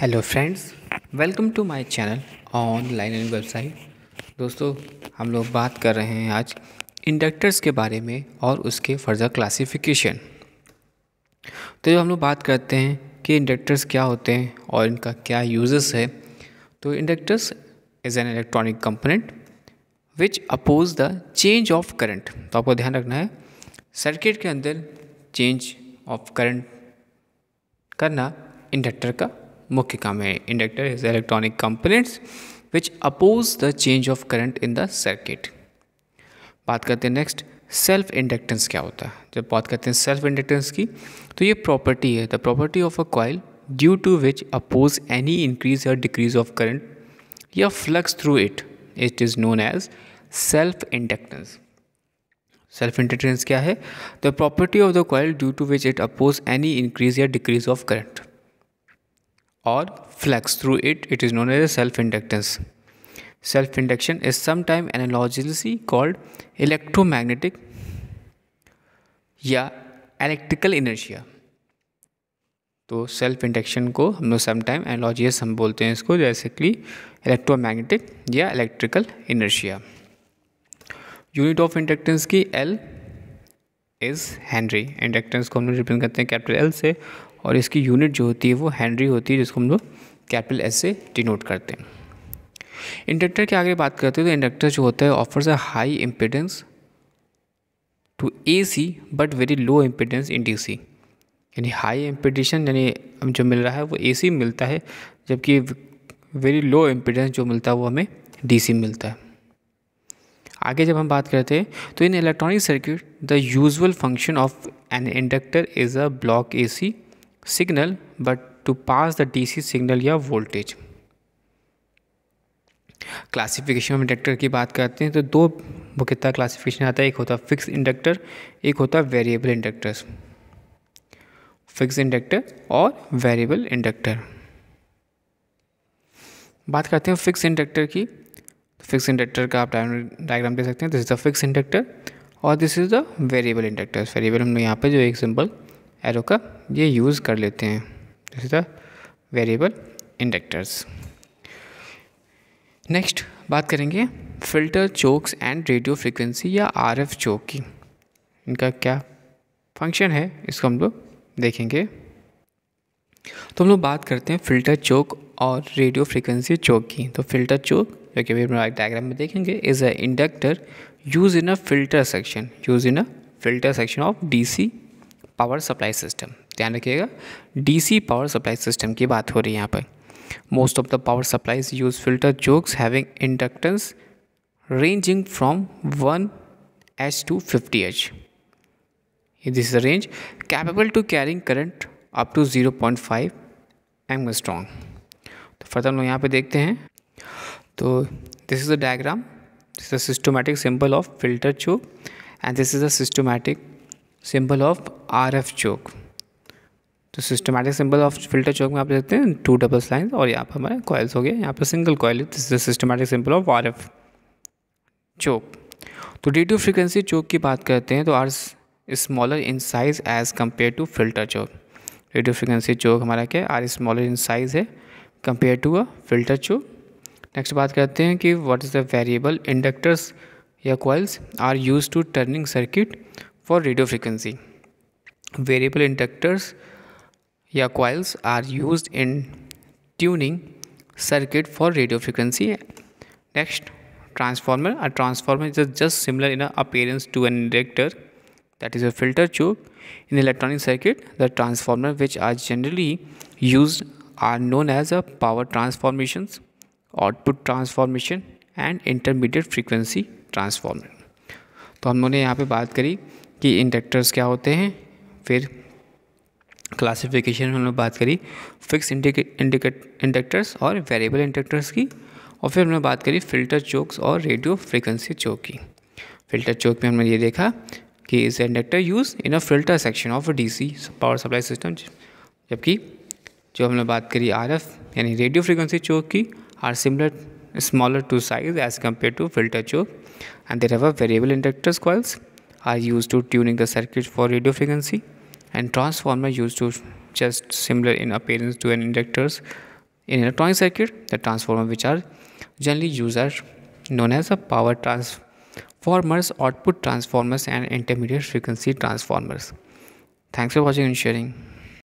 Hello friends welcome to my channel online and website दोस्तों, हम लोग बात कर रहे हैं आज इंडक्टर्स के बारे में और उसके फर्दर क्लासिफिकेशन तो जब हम लोग बात करते हैं कि इंडक्टर्स क्या होते हैं और इनका क्या यूजेस है तो inductors is an electronic component which oppose the change of current तो आपको ध्यान रखना है सर्किट के अंदर चेंज ऑफ़ करंट करना इंडक्टर का मुख्य काम है inductor is electronic components which oppose the change of current in the circuit बात करते हैं नेक्स्ट सेल्फ इंडक्टेंस क्या होता है? जब बात करते हैं सेल्फ इंडक्टेंस की तो ये प्रॉपर्टी है। The property of a coil due to which oppose any increase और डिक्रीज ऑफ़ करंट या flux through it it is known as self inductance self inductance क्या है? The property of the coil due to which it oppose any increase या decrease of current or flux through it it is known as a self inductance self induction is sometimes analogously called electromagnetic या electrical inertia तो self induction को हम लोग sometime एनोलॉजियस हम बोलते हैं इसको, जैसे कि इलेक्ट्रोमैग्नेटिक या electrical inertia unit of inductance की एल इज़ हेनरी इंडक्टेंस को हम लोग रिप्रेजेंट करते हैं कैपिटल एल से और इसकी यूनिट जो होती है वो हेनरी होती है, जिसको हम लोग कैपिटल एस से डिनोट करते हैं। इंडक्टर के आगे बात करते हैं तो इंडक्टर जो होता है offers a high impedance to A C but very low impedance in D C यानी हाई इम्पिडेशन यानी जो मिल रहा है, वो ए सी मिलता है, जबकि वेरी लो इम्पिडेंस जो मिलता है, वो हमें डी सी मिलता है। आगे जब हम बात करते हैं तो in electronic circuit the usual function of an inductor is a block A C signal but to pass the DC signal या वोल्टेज क्लासिफिकेशन ऑफ़ इंडक्टर की बात करते हैं तो दो मुख्यतः क्लासिफिकेशन आता है, एक होता है फिक्स इंडक्टर एक होता है वेरिएबल इंडक्टर्स फिक्स इंडक्टर और वेरिएबल इंडक्टर बात करते हैं फिक्स इंडक्टर की. फिक्स इंडक्टर का आप डायग्राम दे सकते हैं this is the fix inductor और this is the variable inductor variable हमने यहाँ पे जो एक सिंबल एरो का ये यूज़ कर लेते हैं। This is the variable inductors next बात करेंगे filter chokes and radio frequency या आर एफ़ चोक की। इनका क्या फ़ंक्शन है, इसको हम लोग देखेंगे। तो हम लोग बात करते हैं फ़िल्टर चोक और रेडियो फ्रिक्वेंसी चोक की। तो फ़िल्टर चोक जो कि अभी डायग्राम में देखेंगे is a inductor use in a filter section use in a filter section of DC power supply system. ध्यान रखिएगा डीसी पावर सप्लाई सिस्टम की बात हो रही है यहाँ पर। Most of the power supplies use filter chokes having inductance ranging from one H to fifty H this a range capable to carrying current up to zero point five M strong तो further लोग यहाँ पे देखते हैं। तो this is a diagram this is the systematic symbol of filter choke and this is a systematic symbol of R F choke तो systematic symbol of filter choke में आप देखते हैं टू डबल लाइन और यहाँ पर हमारे कॉयल्स हो गए, यहाँ पर single coil this is systematic symbol of R F choke तो डी टू फ्रिक्वेंसी चोक की बात करते हैं तो are smaller in size as compare to filter choke radio frequency choke हमारा क्या है? आर स्मॉलर इन साइज़ है compare to a filter choke next बात करते हैं कि what is the variable inductors या coils are use to turning circuit for radio frequency. Variable inductors या coils are used in tuning circuit for radio frequency. Next, transformer. A transformer is just similar in appearance to an inductor that is a filter choke. In electronic circuit, the transformer which are generally used are known as a power transformations, output transformation and intermediate frequency transformer. तो हम लोगों ने यहाँ पे बात करी कि inductors क्या होते हैं फिर क्लासिफिकेशन में हमने बात करी फिक्स इंडक्टर्स और वेरिएबल इंडक्टर्स की, और फिर हमने बात करी फ़िल्टर चोक्स और रेडियो फ्रिक्वेंसी चोक की। फ़िल्टर चोक में हमने ये देखा कि इस inductor use in a filter section of DC power supply system जबकि जो हमने बात करी आरएफ यानी रेडियो फ्रिक्वेंसी चोक की are similar smaller to size as compare to filter choke and there have a variable inductors coils are used to tuning the circuit for radio frequency. And transformer used to just similar in appearance to an inductors In electronic circuit, the transformer which are generally used are known as a power transformers, output transformers and intermediate frequency transformers. Thanks for watching and sharing.